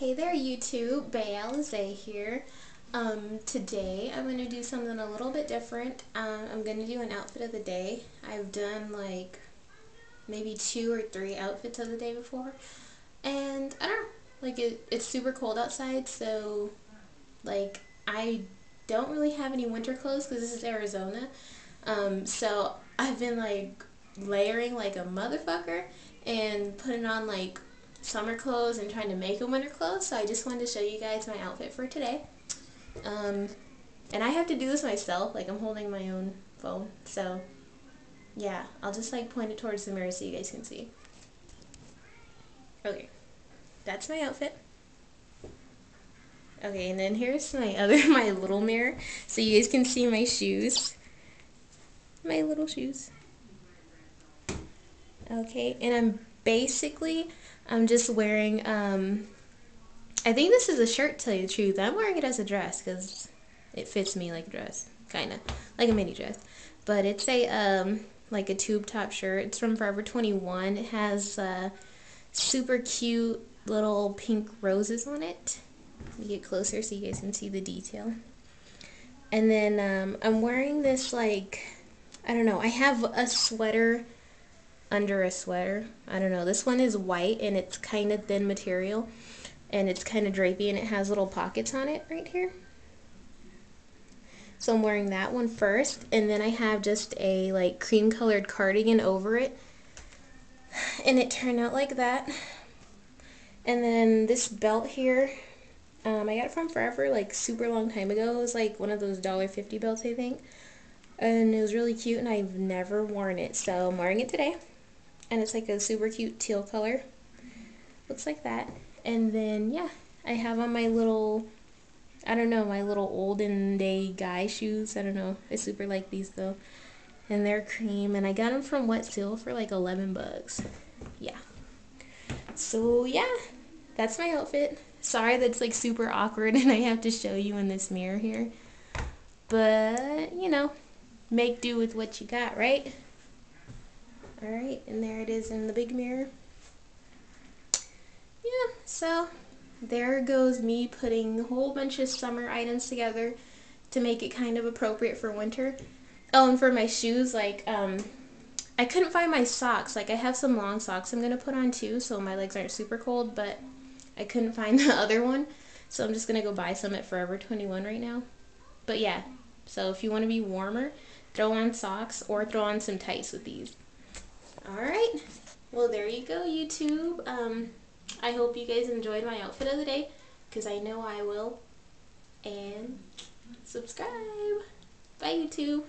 Hey there YouTube, Bay here. Um, today I'm going to do something a little bit different. Um, I'm going to do an outfit of the day. I've done like maybe two or three outfits of the day before. And I don't know, like it, it's super cold outside so like I don't really have any winter clothes because this is Arizona. Um, so I've been like layering like a motherfucker and putting on like summer clothes and trying to make a winter clothes. So I just wanted to show you guys my outfit for today. Um, and I have to do this myself. Like I'm holding my own phone. So yeah, I'll just like point it towards the mirror so you guys can see. Okay, that's my outfit. Okay, and then here's my other, my little mirror. So you guys can see my shoes. My little shoes. Okay, and I'm basically, I'm just wearing, um, I think this is a shirt, to tell you the truth. I'm wearing it as a dress because it fits me like a dress, kind of, like a mini dress. But it's a, um, like a tube top shirt. It's from Forever 21. It has, uh, super cute little pink roses on it. Let me get closer so you guys can see the detail. And then, um, I'm wearing this, like, I don't know, I have a sweater under a sweater. I don't know. This one is white and it's kind of thin material and it's kind of drapey and it has little pockets on it right here. So I'm wearing that one first and then I have just a like cream colored cardigan over it and it turned out like that. And then this belt here, um, I got it from Forever like super long time ago. It was like one of those $1.50 belts I think. And it was really cute and I've never worn it so I'm wearing it today and it's like a super cute teal color. Looks like that. And then, yeah, I have on my little, I don't know, my little olden day guy shoes. I don't know. I super like these though. And they're cream. And I got them from Wet Seal for like 11 bucks. Yeah. So, yeah, that's my outfit. Sorry that's like super awkward and I have to show you in this mirror here. But, you know, make do with what you got, right? Alright, and there it is in the big mirror. Yeah, so there goes me putting a whole bunch of summer items together to make it kind of appropriate for winter. Oh, and for my shoes, like, um, I couldn't find my socks. Like, I have some long socks I'm going to put on too, so my legs aren't super cold, but I couldn't find the other one. So I'm just going to go buy some at Forever 21 right now. But yeah, so if you want to be warmer, throw on socks or throw on some tights with these. Alright, well there you go YouTube. Um, I hope you guys enjoyed my outfit of the day, because I know I will. And subscribe. Bye YouTube.